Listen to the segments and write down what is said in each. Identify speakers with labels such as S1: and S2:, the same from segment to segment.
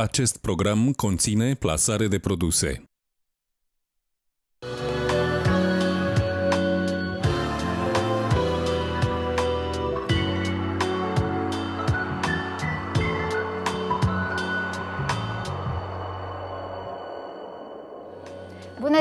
S1: Acest program conține plasare de produse.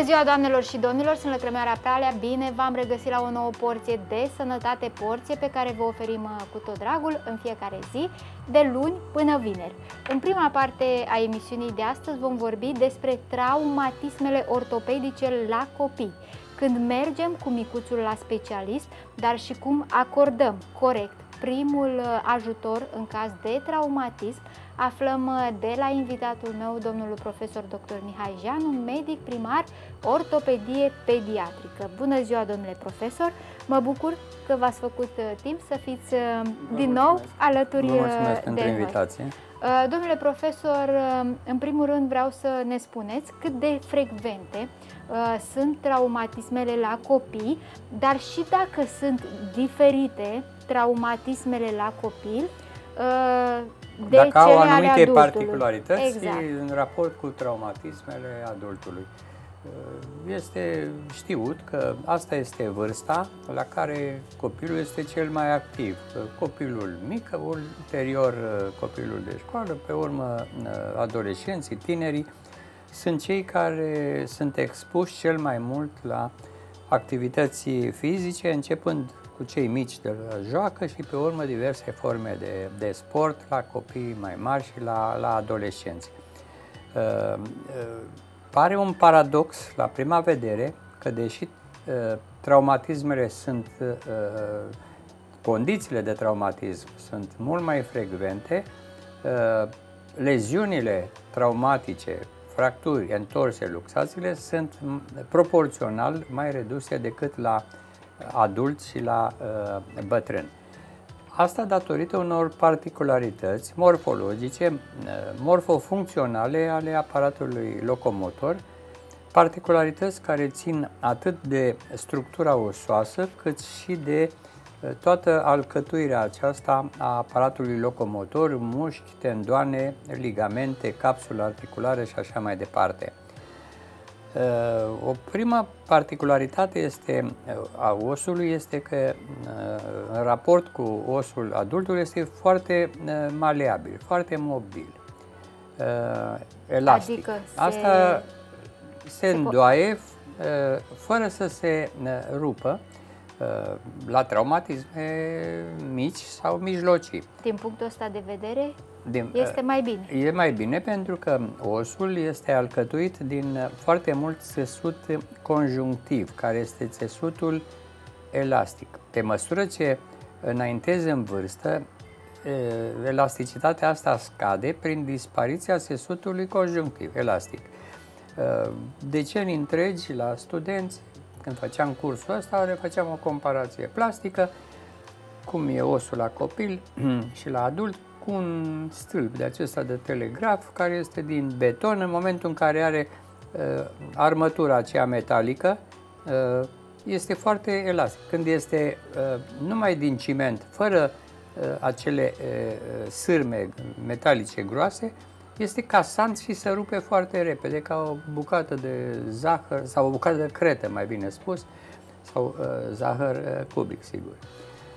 S2: Bună ziua, doamnelor și domnilor! Sunt Lăcrămioara Pralea. Bine v-am regăsit la o nouă porție de sănătate, porție pe care vă oferim uh, cu tot dragul în fiecare zi, de luni până vineri. În prima parte a emisiunii de astăzi vom vorbi despre traumatismele ortopedice la copii când mergem cu micuțul la specialist, dar și cum acordăm corect primul uh, ajutor în caz de traumatism, aflăm uh, de la invitatul meu, domnul profesor dr. Mihai Jeanu, medic primar, ortopedie pediatrică. Bună ziua, domnule profesor! Mă bucur că v-ați făcut uh, timp să fiți uh, Vă din nou alături Vă
S3: mulțumesc de pentru invitație.
S2: Domnule profesor, în primul rând vreau să ne spuneți cât de frecvente sunt traumatismele la copii, dar și dacă sunt diferite traumatismele la copil,
S3: de Dacă au anumite particularități exact. în raport cu traumatismele adultului. Uh, este știut că asta este vârsta la care copilul este cel mai activ. Uh, copilul mic, ulterior uh, copilul de școală, pe urmă adolescenții, tinerii, sunt cei care sunt expuși cel mai mult la activități fizice, începând cu cei mici de la joacă și pe urmă diverse forme de, de sport la copii mai mari și la, la adolescenți. Uh, uh, pare un paradox la prima vedere că deși uh, traumatismele sunt, uh, condițiile de traumatism sunt mult mai frecvente, uh, leziunile traumatice, fracturi, întorse, luxațiile sunt proporțional mai reduse decât la uh, adult și la uh, bătrân. Asta datorită unor particularități morfologice, uh, morfofuncționale ale aparatului locomotor, particularități care țin atât de structura osoasă, cât și de uh, toată alcătuirea aceasta a aparatului locomotor, mușchi, tendoane, ligamente, capsule articulare și așa mai departe. Uh, o prima particularitate este, uh, a osului este că uh, în raport cu osul adultului este foarte maleabil, foarte mobil, elastic. Adică se... Asta se, se îndoaie fără să se rupă la traumatisme mici sau mijlocii.
S2: Din punctul ăsta de vedere, din, este mai bine.
S3: E mai bine pentru că osul este alcătuit din foarte mult țesut conjunctiv, care este țesutul elastic. Pe măsură ce înaintezi în vârstă, elasticitatea asta scade prin dispariția țesutului conjunctiv, elastic. Decenii întregi la studenți, când făceam cursul ăsta, le făceam o comparație plastică, cum e osul la copil și la adult, cu un stâlp de acesta de telegraf care este din beton în momentul în care are uh, armătura aceea metalică uh, este foarte elastic. Când este uh, numai din ciment, fără uh, acele uh, sârme metalice groase, este casant și se rupe foarte repede, ca o bucată de zahăr sau o bucată de cretă, mai bine spus, sau uh, zahăr uh, cubic, sigur.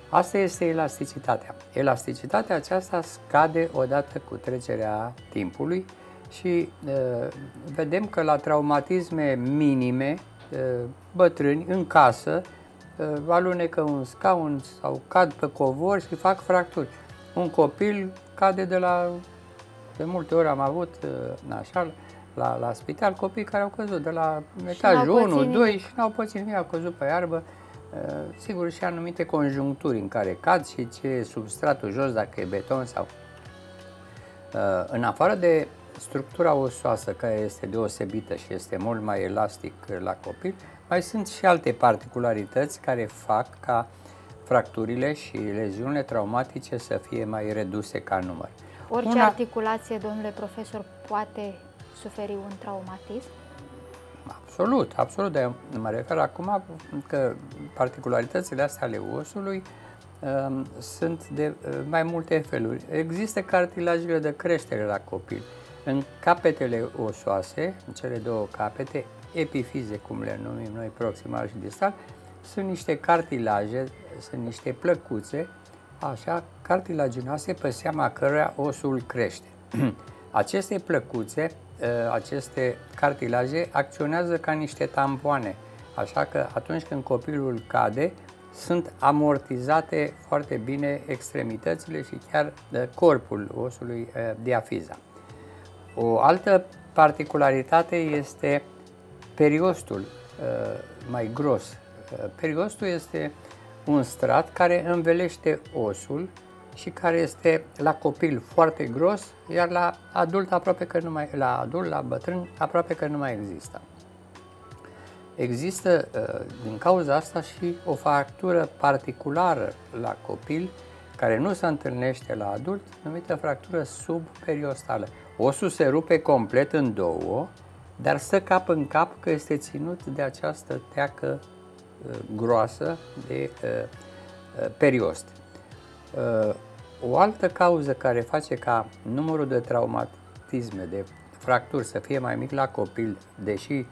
S3: Asta este elasticitatea. Elasticitatea aceasta scade odată cu trecerea timpului și uh, vedem că la traumatisme minime, uh, bătrâni în casă, uh, alunecă un scaun sau cad pe covor și fac fracturi. Un copil cade de la, de multe ori am avut uh, așa, la, la spital copii care au căzut de la etajul 1, 2 și n-au pățit nimic, au căzut pe iarbă Eh, sigur și anumite conjuncturi în care cad și ce substratul jos, dacă e beton sau... Eh, în afară de structura osoasă care este deosebită și este mult mai elastic la copil, mai sunt și alte particularități care fac ca fracturile și leziunile traumatice să fie mai reduse ca număr.
S2: Orice Una... articulație, domnule profesor, poate suferi un traumatism?
S3: Absolut, absolut, dar mă refer acum că particularitățile astea ale osului um, sunt de uh, mai multe feluri. Există cartilajele de creștere la copil. În capetele osoase, în cele două capete, epifize, cum le numim noi, proximal și distal, sunt niște cartilaje, sunt niște plăcuțe, așa, cartilaginoase pe seama căruia osul crește. Aceste plăcuțe, ă, aceste cartilaje acționează ca niște tampoane, așa că atunci când copilul cade, sunt amortizate foarte bine extremitățile și chiar ă, corpul osului ă, diafiza. O altă particularitate este periostul mai gros. Periostul este un strat care învelește osul și care este la copil foarte gros, iar la adult aproape că nu mai, la adult, la bătrân, aproape că nu mai există. Există uh, din cauza asta și o fractură particulară la copil care nu se întâlnește la adult, numită fractură subperiostală. Osul se rupe complet în două, dar stă cap în cap că este ținut de această teacă uh, groasă de uh, periost. O altă cauză care face ca numărul de traumatisme, de fracturi să fie mai mic la copil, deși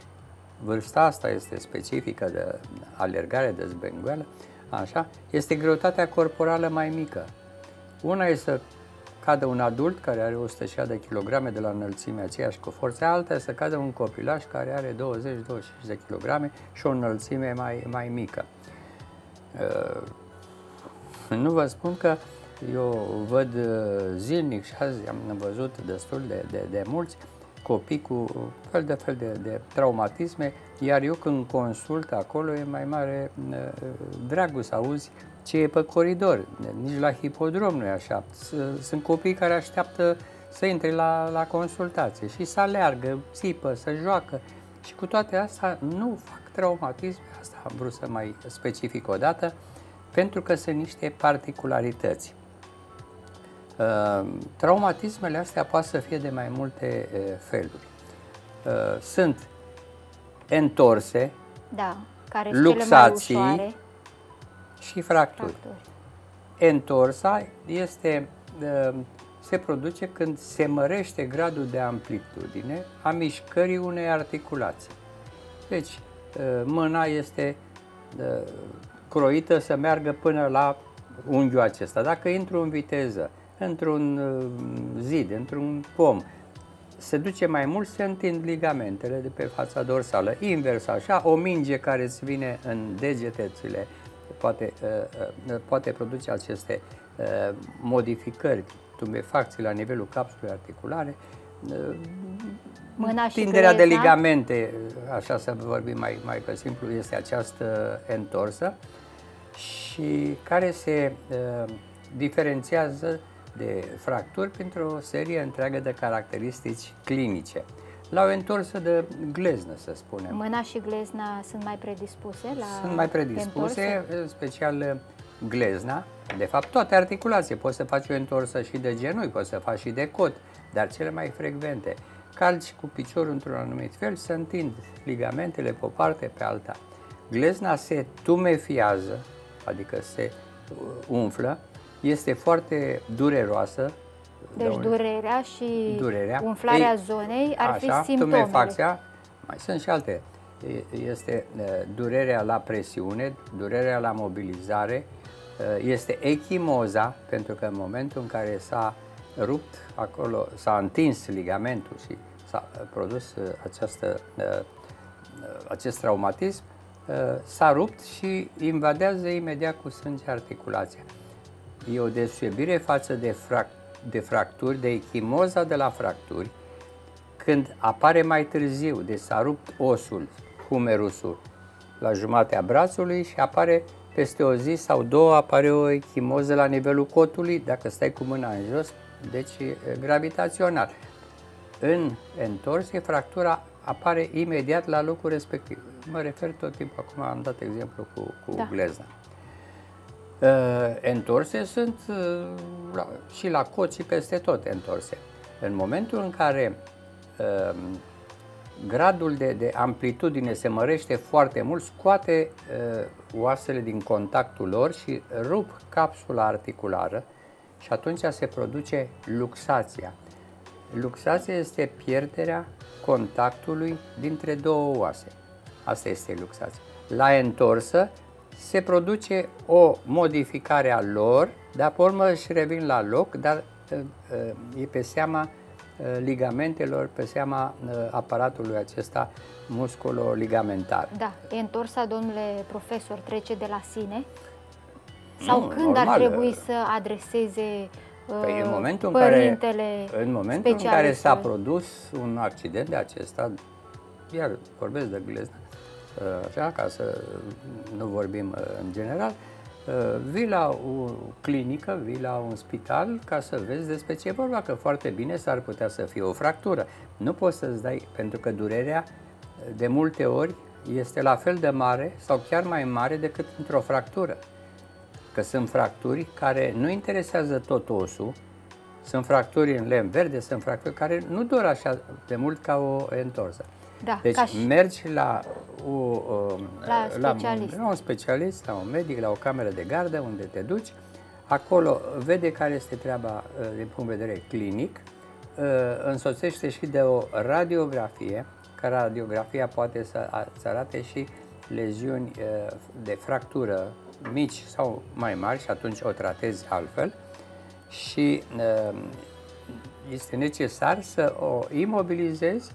S3: vârsta asta este specifică de alergare, de zbengueală, așa, este greutatea corporală mai mică. Una este să cadă un adult care are 100 de kilograme de la înălțime aceeași cu forța alta, să cadă un copilaș care are 20-25 de kilograme și o înălțime mai, mai mică. Uh, nu vă spun că eu văd uh, zilnic și azi am văzut destul de, de, de mulți copii cu fel de fel de, de traumatisme, iar eu când consult acolo e mai mare uh, dragul să auzi ce e pe coridor. Nici la hipodrom nu e așa. Sunt copii care așteaptă să intre la, la consultație și să aleargă, țipă, să joacă. Și cu toate astea nu fac traumatisme, asta am vrut să mai specific o dată, pentru că sunt niște particularități. Uh, traumatismele astea poate să fie de mai multe uh, feluri. Uh, sunt întorse,
S2: da, care
S3: luxații
S2: cele mai
S3: și fracturi. fracturi. Întorsa este, se produce când se mărește gradul de amplitudine a mișcării unei articulații. Deci, mâna este croită să meargă până la unghiul acesta. Dacă intru în viteză, într-un uh, zid, într-un pom. Se duce mai mult, se întind ligamentele de pe fața dorsală, invers așa, o minge care îți vine în degetețile. Poate, uh, uh, poate produce aceste modificări, tumefacții la nivelul capsulei articulare,
S2: Mâna și
S3: Tinderea de ligamente, așa să vorbim mai, mai pe simplu, este această întorsă și care se uh, diferențiază de fracturi pentru o serie întreagă de caracteristici clinice. La o întorsă de gleznă, să spunem.
S2: Mâna și glezna sunt mai predispuse la
S3: Sunt mai predispuse, în special glezna. De fapt, toate articulații. Poți să faci o întorsă și de genunchi, poți să faci și de cot, dar cele mai frecvente. Calci cu piciorul într-un anumit fel, să întind ligamentele pe o parte, pe alta. Glezna se tumefiază, adică se umflă, este foarte dureroasă.
S2: Deci durerea și durerea. umflarea Ei, zonei ar așa, fi simptomele.
S3: Tumefaxia, mai sunt și alte. Este durerea la presiune, durerea la mobilizare, este echimoza, pentru că în momentul în care s-a rupt acolo, s-a întins ligamentul și s-a produs această, acest traumatism, s-a rupt și invadează imediat cu sânge articulația. E o deosebire față de, frac- de fracturi, de echimoza de la fracturi, când apare mai târziu, de s-a rupt osul, humerusul, la jumatea brațului și apare peste o zi sau două apare o echimoză la nivelul cotului, dacă stai cu mâna în jos, deci gravitațional. În întorsie, fractura apare imediat la locul respectiv. Mă refer tot timpul, acum am dat exemplu cu, cu da. glezna. Uh, întorse sunt uh, la, și la cot și peste tot întorse. În momentul în care uh, gradul de, de amplitudine se mărește foarte mult, scoate uh, oasele din contactul lor și rup capsula articulară și atunci se produce luxația. Luxația este pierderea contactului dintre două oase. Asta este luxația. La întorsă se produce o modificare a lor, dar pe urmă își revin la loc, dar uh, uh, e pe seama uh, ligamentelor, pe seama aparatului acesta musculo-ligamentar.
S2: Da, e întorsa, domnule profesor, trece de la sine? Sau
S3: nu,
S2: când
S3: normal.
S2: ar trebui să adreseze
S3: Păi în momentul în
S2: părintele
S3: care, în momentul în care s-a produs un accident de acesta, iar vorbesc de glezna, așa, ca să nu vorbim în general, vii la o clinică, vii la un spital ca să vezi despre ce e vorba, că foarte bine s-ar putea să fie o fractură. Nu poți să-ți dai, pentru că durerea de multe ori este la fel de mare sau chiar mai mare decât într-o fractură. Că sunt fracturi care nu interesează tot osul, sunt fracturi în lemn verde, sunt fracturi care nu dor așa de mult ca o întorsă.
S2: Da,
S3: deci
S2: ca și...
S3: mergi la, o,
S2: la,
S3: specialist. La, un, la un specialist, la un medic, la o cameră de gardă unde te duci, acolo vede care este treaba uh, din punct de vedere clinic, uh, însoțește și de o radiografie, că radiografia poate să arate și leziuni uh, de fractură mici sau mai mari și atunci o tratezi altfel și este necesar să o imobilizezi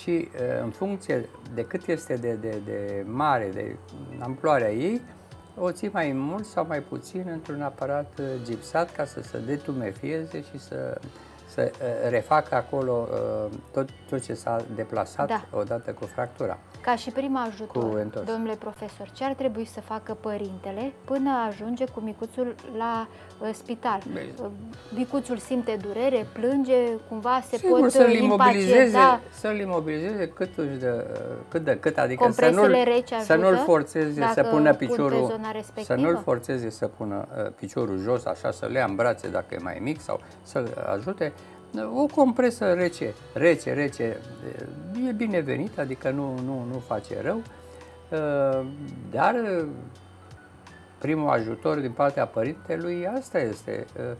S3: și în funcție de cât este de, de, de mare, de amploarea ei, o ții mai mult sau mai puțin într-un aparat gipsat ca să se detumefieze și să, să refacă acolo tot, tot ce s-a deplasat da. odată cu fractura.
S2: Ca și prima ajutor, domnule profesor, ce ar trebui să facă părintele până ajunge cu micuțul la uh, spital? Bine. Uh, micuțul simte durere, plânge, cumva se
S3: Sigur,
S2: pot
S3: să-l
S2: uh,
S3: imobilizeze, să-l imobilizeze cât, de, cât de cât, adică să nu-l, să nu-l forțeze să pună piciorul, să nu-l forțeze să pună uh, piciorul jos, așa să le ia în brațe dacă e mai mic sau să-l ajute o compresă rece, rece, rece, e binevenit, adică nu, nu, nu face rău, uh, dar primul ajutor din partea părintelui asta este uh,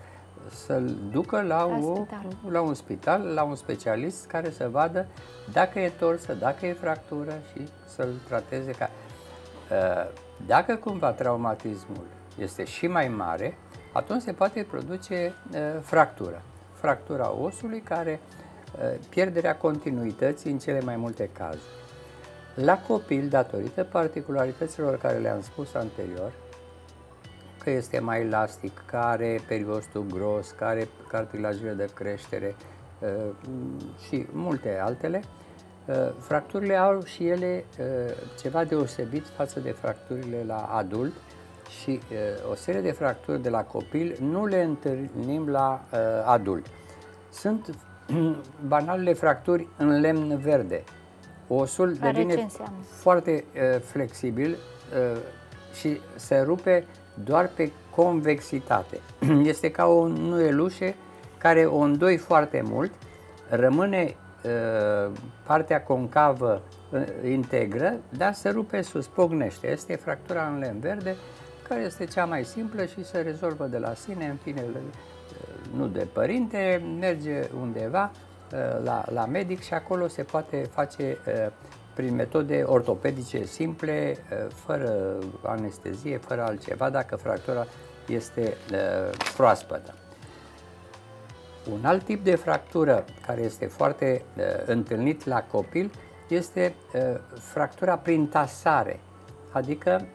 S3: să-l ducă la, la, o, la un spital, la un specialist care să vadă dacă e torsă, dacă e fractură și să-l trateze ca... Uh, dacă cumva traumatismul este și mai mare, atunci se poate produce fractură fractura osului, care uh, pierderea continuității în cele mai multe cazuri. La copil, datorită particularităților care le-am spus anterior, că este mai elastic, care periostul gros, care cartilajele de creștere uh, și multe altele, uh, fracturile au și ele ceva deosebit față de fracturile la adult și uh, o serie de fracturi de la copil nu le întâlnim la uh, adult. Sunt banalele fracturi în lemn verde. Osul Care devine foarte uh, flexibil uh, și se rupe doar pe convexitate. Este ca o nuielușe care o îndoi foarte mult, rămâne uh, partea concavă uh, integră, dar se rupe sus, pognește. Este fractura în lemn verde, care este cea mai simplă și se rezolvă de la sine, în fine, nu de părinte, merge undeva uh, la, la medic și acolo se poate face uh, prin metode ortopedice simple, uh, fără anestezie, fără altceva, dacă fractura este proaspătă. Un alt tip de fractură care este foarte întâlnit la copil este fractura prin tasare, adică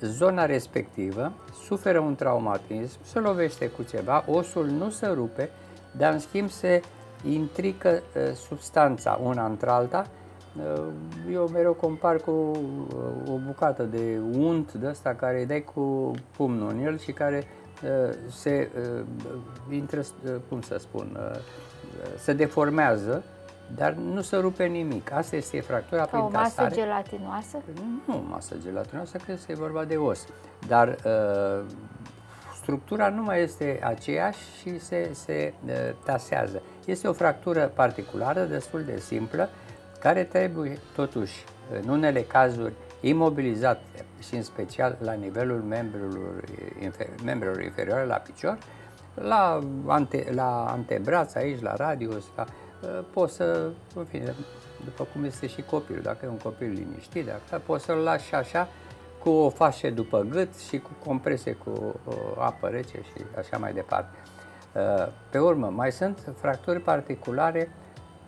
S3: zona respectivă suferă un traumatism, se lovește cu ceva, osul nu se rupe, dar în schimb se intrică uh, substanța una între alta. Uh, eu mereu compar cu uh, o bucată de unt de asta care îi dai cu pumnul în el și care uh, se uh, intră, uh, cum să spun, uh, se deformează dar nu se rupe nimic. Asta este fractura
S2: Ca
S3: prin
S2: o masă
S3: tasare.
S2: gelatinoasă?
S3: Nu masă gelatinoasă, că este vorba de os. Dar uh, structura nu mai este aceeași și se, se uh, tasează. Este o fractură particulară, destul de simplă, care trebuie totuși, în unele cazuri, imobilizat și în special la nivelul membrelor, infer, membrelor inferioare la picior, la, ante, la antebraț aici, la radius, la, uh, poți să, în fine, după cum este și copilul, dacă e un copil liniștit, dacă poți să-l lași așa, cu o fașă după gât și cu comprese cu uh, apă rece și așa mai departe. Uh, pe urmă, mai sunt fracturi particulare,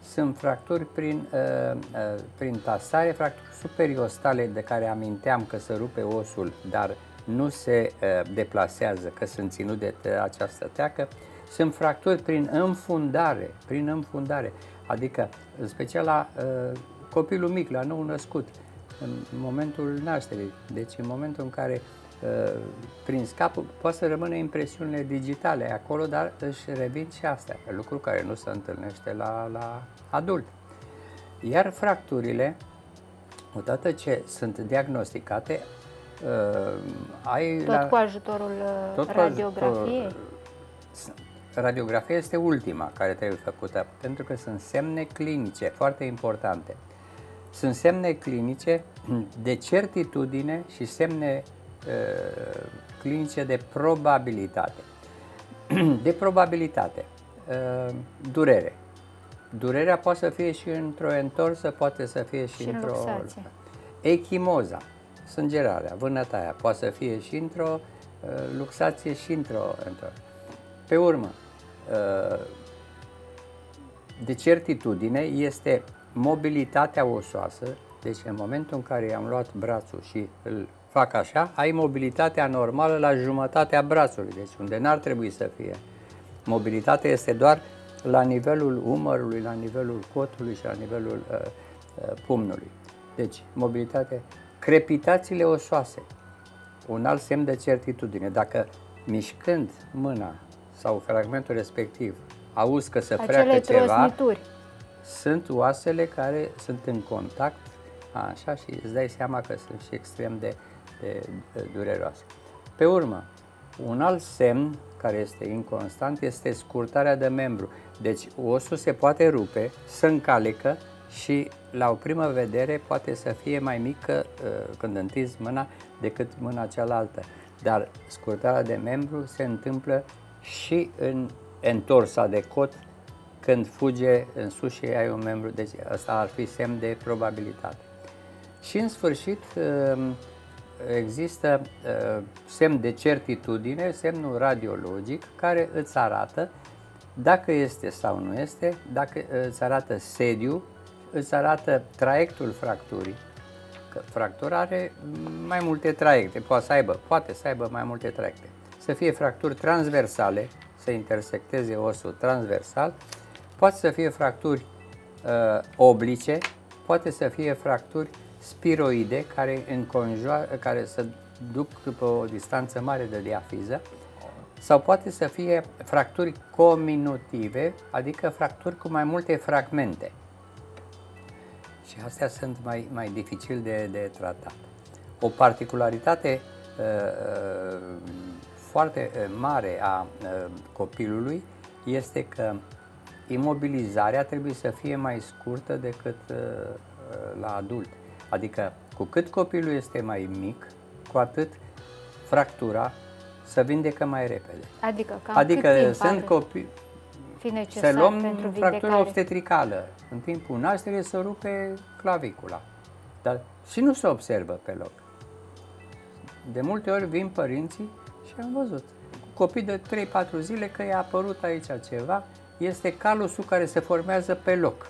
S3: sunt fracturi prin, uh, uh, prin tasare, fracturi superiostale de care aminteam că se rupe osul, dar nu se uh, deplasează, că sunt ținut de această teacă. Sunt fracturi prin înfundare, prin înfundare, adică în special la uh, copilul mic, la nou născut, în momentul nașterii, deci în momentul în care uh, prin scap poate să rămână impresiunile digitale acolo, dar își revin și astea, lucru care nu se întâlnește la, la adult. Iar fracturile, odată ce sunt diagnosticate, uh, ai...
S2: Tot la, cu ajutorul uh, tot radiografiei? Ajutor,
S3: radiografia este ultima care trebuie făcută, pentru că sunt semne clinice foarte importante. Sunt semne clinice de certitudine și semne uh, clinice de probabilitate. De probabilitate. Uh, durere. Durerea poate să fie și într-o întorsă, poate să fie și,
S2: și
S3: într-o...
S2: Luxație.
S3: Echimoza, sângerarea, vânătaia, poate să fie și într-o uh, luxație și într-o... Într Pe urmă, uh, de certitudine este mobilitatea osoasă, deci în momentul în care i-am luat brațul și îl fac așa, ai mobilitatea normală la jumătatea brațului, deci unde n-ar trebui să fie. Mobilitatea este doar la nivelul umărului, la nivelul cotului și la nivelul uh, uh, pumnului. Deci, mobilitate, crepitațiile osoase, un alt semn de certitudine. Dacă mișcând mâna sau fragmentul respectiv auzi că se freacă ceva, sunt oasele care sunt în contact, așa, și îți dai seama că sunt și extrem de, de, de dureroase. Pe urmă, un alt semn care este inconstant este scurtarea de membru. Deci osul se poate rupe, se încalecă și la o primă vedere poate să fie mai mică uh, când întizi mâna decât mâna cealaltă. Dar scurtarea de membru se întâmplă și în întorsa de cot când fuge în sus și ai un membru, deci asta ar fi semn de probabilitate. Și în sfârșit um, există uh, semn de certitudine, semnul radiologic, care îți arată dacă este sau nu este, dacă uh, îți arată sediu, îți arată traiectul fracturii, că fractura are mai multe traiecte, poate să aibă, poate să aibă mai multe traiecte. Să fie fracturi transversale, să intersecteze osul transversal, Poate să fie fracturi uh, oblice, poate să fie fracturi spiroide care, înconjoară, care se duc după o distanță mare de diafiză sau poate să fie fracturi cominutive, adică fracturi cu mai multe fragmente. Și astea sunt mai, mai dificil de, de tratat. O particularitate uh, uh foarte uh, mare a uh, copilului este că imobilizarea trebuie să fie mai scurtă decât uh, uh, la adult. Adică cu cât copilul este mai mic, cu atât fractura se vindecă mai repede.
S2: Adică cam
S3: adică
S2: cât timp
S3: sunt copii
S2: fi necesar
S3: să luăm
S2: pentru
S3: fractura obstetricală. În timpul nașterii se rupe clavicula. Dar și nu se observă pe loc. De multe ori vin părinții și am văzut. Copii de 3-4 zile că i-a apărut aici ceva. Este calusul care se formează pe loc,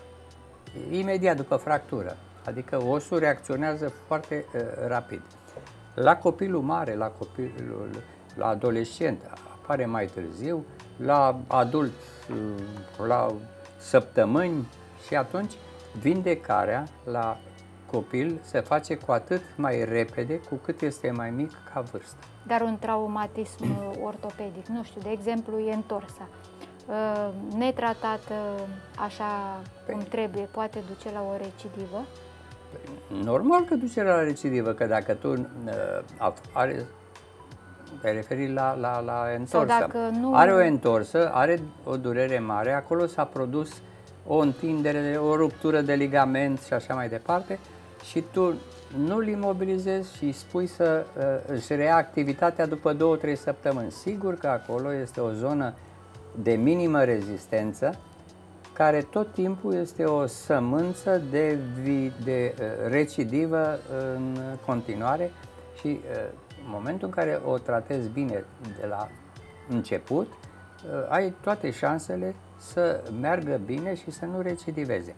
S3: imediat după fractură, adică osul reacționează foarte uh, rapid. La copilul mare, la copilul la adolescent, apare mai târziu, la adult, uh, la săptămâni. Și atunci vindecarea la copil se face cu atât mai repede cu cât este mai mic ca vârstă.
S2: Dar un traumatism ortopedic, nu știu, de exemplu, e întorsa. Uh, netratată așa păi. cum trebuie, poate duce la o recidivă?
S3: Normal că duce la recidivă, că dacă tu uh, are, te referi la, la, la întorsă. Nu... Are o întorsă, are o durere mare, acolo s-a produs o întindere, o ruptură de ligament și așa mai departe și tu nu-l imobilizezi și spui să uh, își rea activitatea după 2-3 săptămâni. Sigur că acolo este o zonă de minimă rezistență, care tot timpul este o sămânță de, vi, de uh, recidivă în continuare și uh, în momentul în care o tratezi bine de la început, uh, ai toate șansele să meargă bine și să nu recidiveze.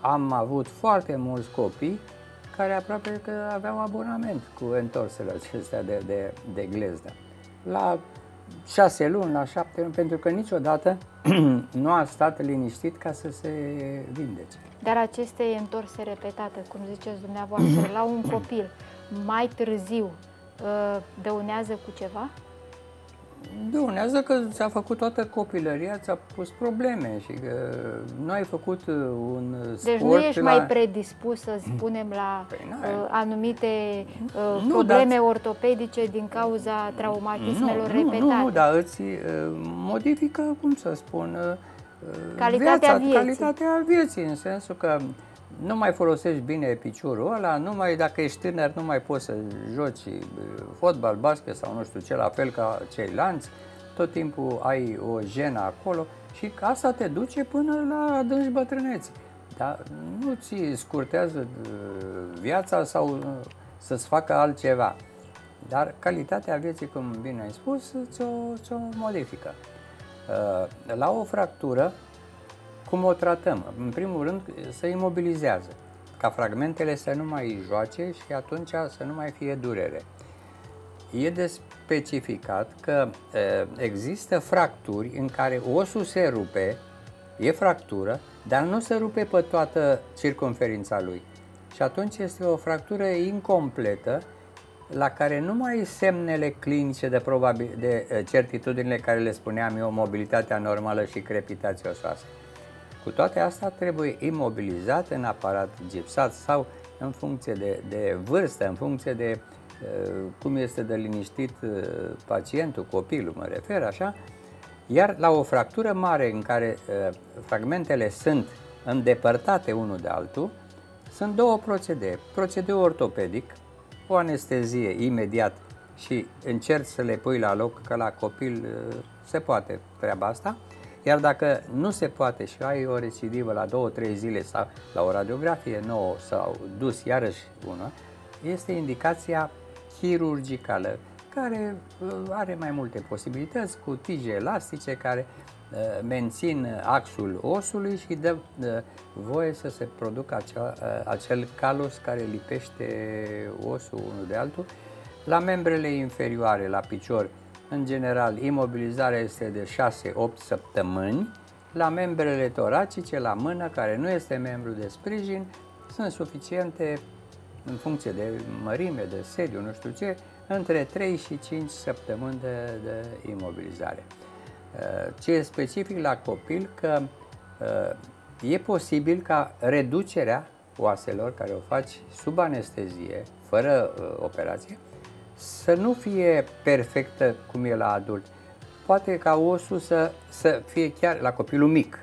S3: Am avut foarte mulți copii care aproape că aveau abonament cu întorsele acestea de, de, de glezdă. La șase luni, la șapte luni, pentru că niciodată nu a stat liniștit ca să se vindece.
S2: Dar aceste întorse repetate, cum ziceți dumneavoastră, la un copil, mai târziu, uh, dăunează cu ceva?
S3: Dăunează că ți-a făcut toată copilăria, ți-a pus probleme și că nu ai făcut uh, un sport
S2: Deci nu ești la... mai predispus, să spunem, la păi uh, anumite uh, nu, probleme dar... ortopedice din cauza traumatismelor
S3: nu,
S2: repetate.
S3: Nu, nu, dar îți uh, modifică, cum să spun, uh,
S2: calitatea viața, vieții.
S3: calitatea vieții, în sensul că nu mai folosești bine piciorul ăla, nu mai, dacă ești tânăr, nu mai poți să joci fotbal, basket sau nu știu ce, la fel ca ceilalți, tot timpul ai o jenă acolo și asta te duce până la adânci bătrâneți. Dar nu ți scurtează viața sau să-ți facă altceva. Dar calitatea vieții, cum bine ai spus, ți-o, ți-o modifică. La o fractură, cum o tratăm? În primul rând, să imobilizează, ca fragmentele să nu mai joace și atunci să nu mai fie durere. E de specificat că există fracturi în care osul se rupe, e fractură, dar nu se rupe pe toată circunferința lui. Și atunci este o fractură incompletă la care nu mai semnele clinice de, probabil, de certitudinile care le spuneam eu, mobilitatea normală și crepitație osoasă. Cu toate astea trebuie imobilizat în aparat gipsat sau în funcție de, de vârstă, în funcție de uh, cum este de liniștit uh, pacientul, copilul, mă refer așa, iar la o fractură mare în care uh, fragmentele sunt îndepărtate unul de altul, sunt două procedee. Procedeu ortopedic, o anestezie imediat și încerci să le pui la loc, că la copil se poate treaba asta, iar dacă nu se poate și ai o recidivă la 2-3 zile sau la o radiografie nouă sau dus iarăși una, este indicația chirurgicală, care uh, are mai multe posibilități cu tije elastice care uh, mențin axul osului și dă uh, voie să se producă acea, acel calus care lipește osul unul de altul. La membrele inferioare, la picior, în general, imobilizarea este de 6-8 săptămâni. La membrele toracice, la mână, care nu este membru de sprijin, sunt suficiente, în funcție de mărime, de sediu, nu știu ce, între 3 și 5 săptămâni de, de imobilizare. Uh, ce e specific la copil, că uh, e posibil ca reducerea oaselor care o faci sub anestezie, fără uh, operație, să nu fie perfectă cum e la adult. Poate ca osul să, să fie chiar la copilul mic,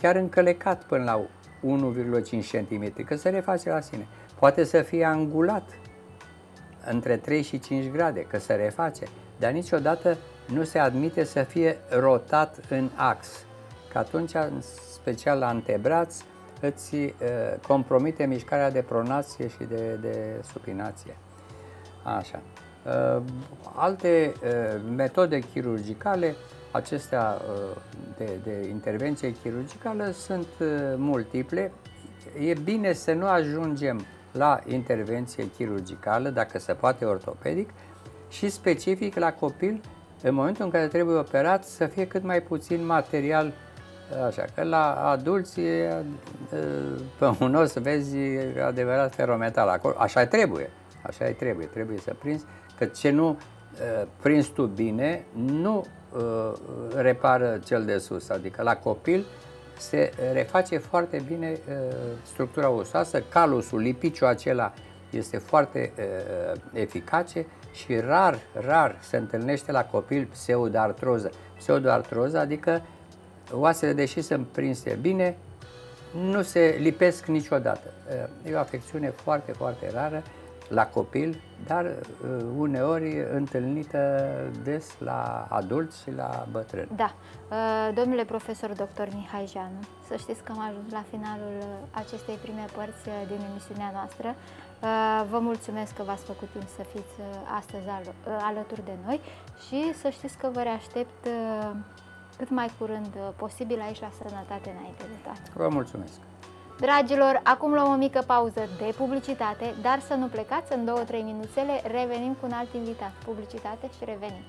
S3: chiar încălecat până la 1,5 cm, că se reface la sine. Poate să fie angulat între 3 și 5 grade, că se reface, dar niciodată nu se admite să fie rotat în ax, că atunci, în special la antebraț, îți uh, compromite mișcarea de pronație și de, de supinație. Așa. Uh, alte uh, metode chirurgicale, acestea uh, de, de intervenție chirurgicală sunt multiple. E bine să nu ajungem la intervenție chirurgicală, dacă se poate ortopedic, și specific la copil, în momentul în care trebuie operat, să fie cât mai puțin material Așa că la adulți pe un os vezi adevărat ferometal acolo. Așa trebuie, așa trebuie, trebuie să prinzi că ce nu uh, prins tu bine, nu uh, repară cel de sus, adică la copil se reface foarte bine uh, structura osoasă, calusul, lipiciul acela este foarte uh, eficace și rar, rar se întâlnește la copil pseudoartroză. Pseudoartroză adică oasele, deși sunt prinse bine, nu se lipesc niciodată. E o afecțiune foarte, foarte rară la copil, dar uh, uneori întâlnită des la adulți și la bătrâni.
S2: Da. Uh, domnule profesor dr. Mihai Janu, să știți că am ajuns la finalul uh, acestei prime părți din emisiunea noastră. Vă mulțumesc că v-ați făcut timp să fiți astăzi alături de noi și să știți că vă reaștept cât mai curând posibil aici la Sănătate înainte de toate.
S3: Vă mulțumesc!
S2: Dragilor, acum luăm o mică pauză de publicitate, dar să nu plecați în 2-3 minuțele, revenim cu un alt invitat. Publicitate și revenim.